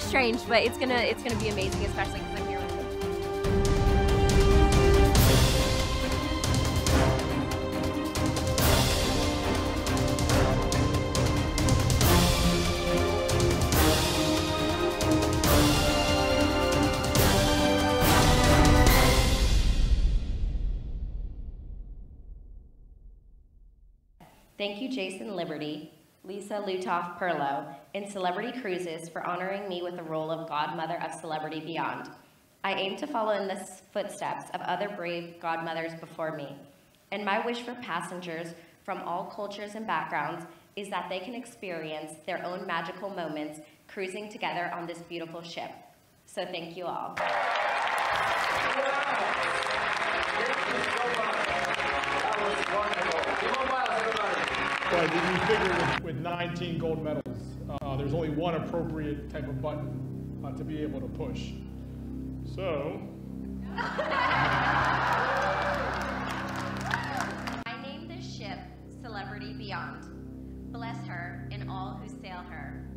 strange, but it's gonna it's gonna be amazing, especially because I'm here with them. Thank you, Jason Liberty, Lisa Lutoff Perlo, and Celebrity Cruises for honoring me with the role of Godmother of Celebrity Beyond. I aim to follow in the footsteps of other brave godmothers before me. And my wish for passengers from all cultures and backgrounds is that they can experience their own magical moments cruising together on this beautiful ship. So thank you all. But if you figure with, with 19 gold medals, uh, there's only one appropriate type of button uh, to be able to push. So, I named this ship Celebrity Beyond. Bless her and all who sail her.